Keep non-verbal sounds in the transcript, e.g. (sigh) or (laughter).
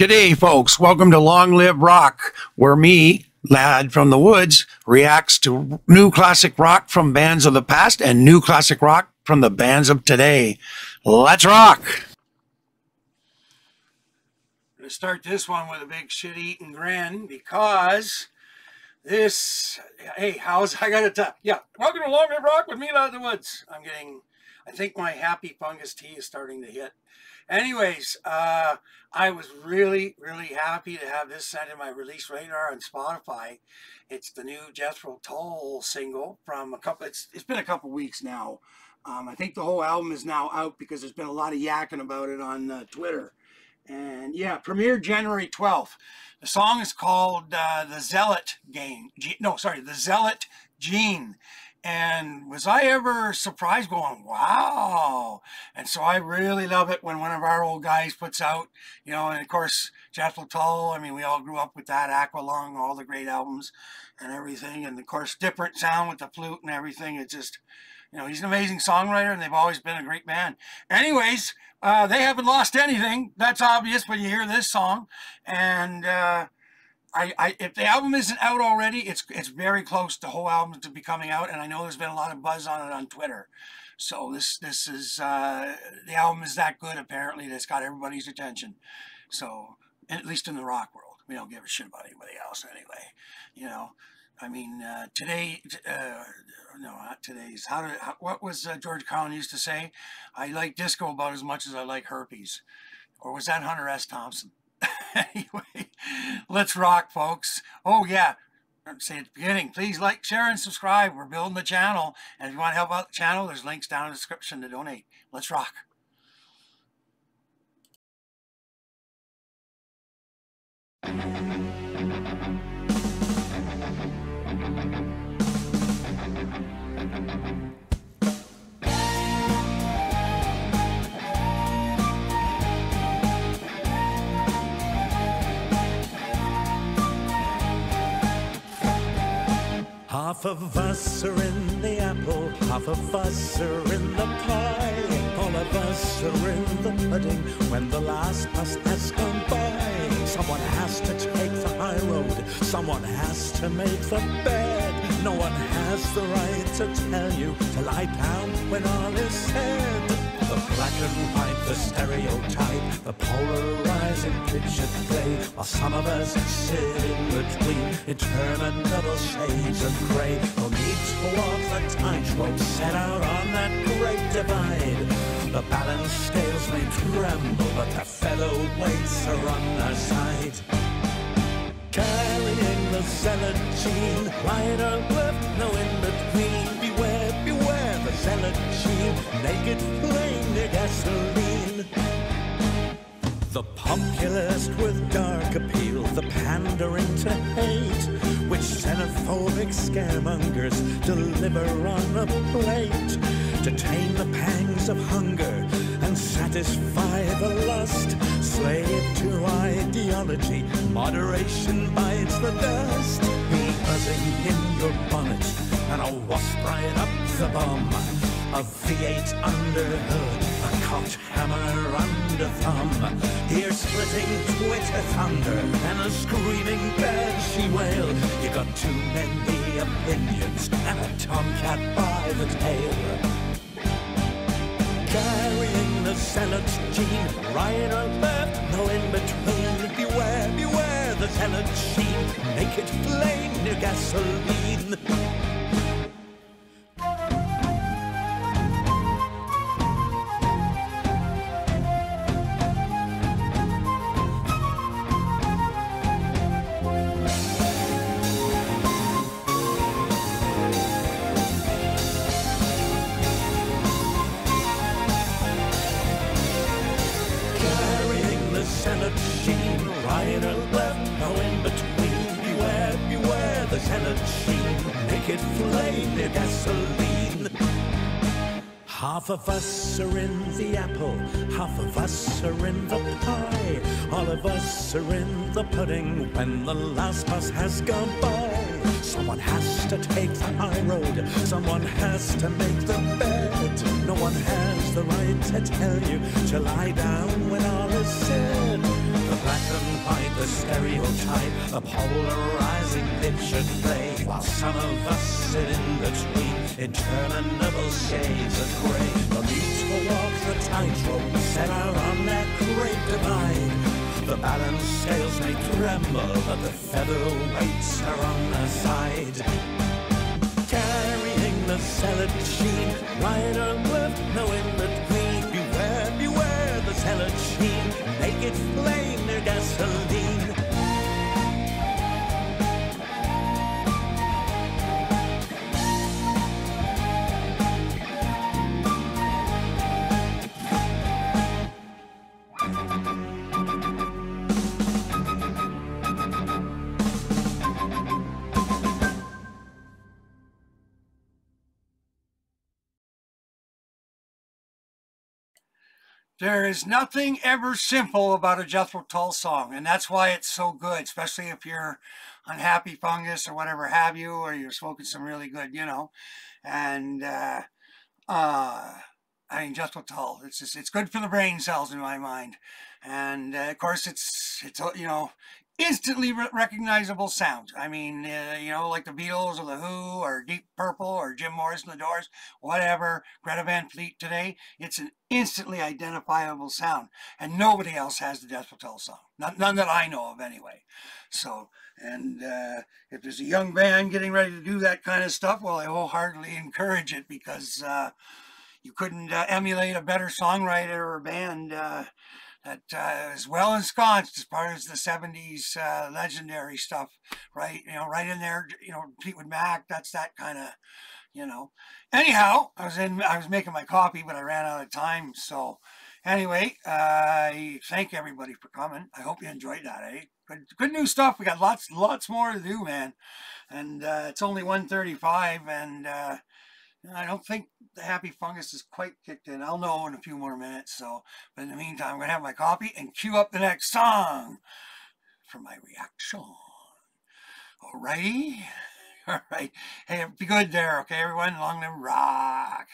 G'day, folks. Welcome to Long Live Rock, where me, lad from the woods, reacts to new classic rock from bands of the past and new classic rock from the bands of today. Let's rock! I'm going to start this one with a big shit-eating grin because this, hey, how's, (laughs) I got to yeah, welcome to Long Live Rock with me, lad of the woods. I'm getting, I think my happy fungus tea is starting to hit. Anyways, uh, I was really, really happy to have this set in my release radar on Spotify. It's the new Jethro Tull single from a couple, it's, it's been a couple weeks now. Um, I think the whole album is now out because there's been a lot of yakking about it on uh, Twitter. And yeah, premiere January 12th. The song is called uh, The Zealot Game. G no, sorry, The Zealot Gene. And was I ever surprised going, wow. And so I really love it when one of our old guys puts out, you know, and of course, Jethro Tull, I mean, we all grew up with that, Aqualung, all the great albums and everything. And of course, different sound with the flute and everything. It's just, you know, he's an amazing songwriter and they've always been a great band. Anyways, uh, they haven't lost anything. That's obvious when you hear this song. And, uh, I, I, if the album isn't out already, it's it's very close. The whole album to be coming out, and I know there's been a lot of buzz on it on Twitter. So this this is uh, the album is that good apparently that's got everybody's attention. So at least in the rock world, we don't give a shit about anybody else anyway. You know, I mean uh, today, uh, no, not today's. How did how, what was uh, George Carlin used to say? I like disco about as much as I like herpes, or was that Hunter S. Thompson? Anyway, let's rock, folks. Oh, yeah. Saying at the beginning, please like, share, and subscribe. We're building the channel. And if you want to help out the channel, there's links down in the description to donate. Let's rock. Half of us are in the apple, half of us are in the pie. All of us are in the pudding when the last bus has gone by. Someone has to take the high road, someone has to make the bed. No one has the right to tell you to lie down when all is said. The black and white, the stereotype, the polarizing picture play, while some of us sit in between interminable shades of gray. No need to walk the tightrope set out on that great divide. The balance scales may tremble, but the fellow weights are on our side. Carrying the zealot gene, right or left, no in between. Gene, naked flame near gasoline. The populist with dark appeal, the pandering to hate, which xenophobic scaremongers deliver on a plate to tame the pangs of hunger and satisfy the lust. Slave to ideology, moderation bites the dust. Buzzing in your bonnet and a wasp right up the bum. A V8 under hood, a cocked hammer under thumb. Ear splitting Twitter thunder and a screaming banshee wail. You got too many opinions and a tomcat by the tail carrying the zealot's gene, right or left, no in between. Beware, beware the zealot's gene, make it flame near gasoline. Flame gasoline. Half of us are in the apple, half of us are in the pie. All of us are in the pudding when the last bus has gone by. Someone has to take the high road, someone has to make the bed. No one has the right to tell you to lie down when all is said. And white, the stereotype, a polarizing picture play. While some of us sit in between interminable shades of gray. The mutes will walk the tightrope set out on that great divide. The balance scales may tremble, but the feather weights are on their side. Carrying the zealot gene, right or left, no in between. 的地 There is nothing ever simple about a Jethro Tull song, and that's why it's so good, especially if you're unhappy fungus or whatever have you, or you're smoking some really good, you know. And uh, uh, I mean, Jethro Tull, it's just, it's good for the brain cells in my mind. And uh, of course, it's it's you know instantly re- recognizable sound. I mean, uh, you know, like the Beatles or the Who or Deep Purple or Jim Morrison, the Doors, whatever, Greta Van Fleet today. It's an instantly identifiable sound, and nobody else has the Jethro Tull song. None, none that I know of, anyway. So, and uh, if there's a young band getting ready to do that kind of stuff, well, I wholeheartedly encourage it because uh, you couldn't uh, emulate a better songwriter or band uh, that uh, is well ensconced as far as the 70s uh, legendary stuff, right? You know, right in there, you know, Fleetwood Mac, that's that kind of, you know. Anyhow, I was in, I was making my coffee, but I ran out of time. So anyway, I thank everybody for coming. I hope you enjoyed that, eh? Good, good new stuff. We got lots, lots more to do, man. And uh, it's only 1.35 and I don't think the happy fungus is quite kicked in. I'll know in a few more minutes. So, but in the meantime, I'm going to have my coffee and cue up the next song for my reaction. Alrighty? (laughs) All right. Hey, be good there, okay, everyone? Long live rock.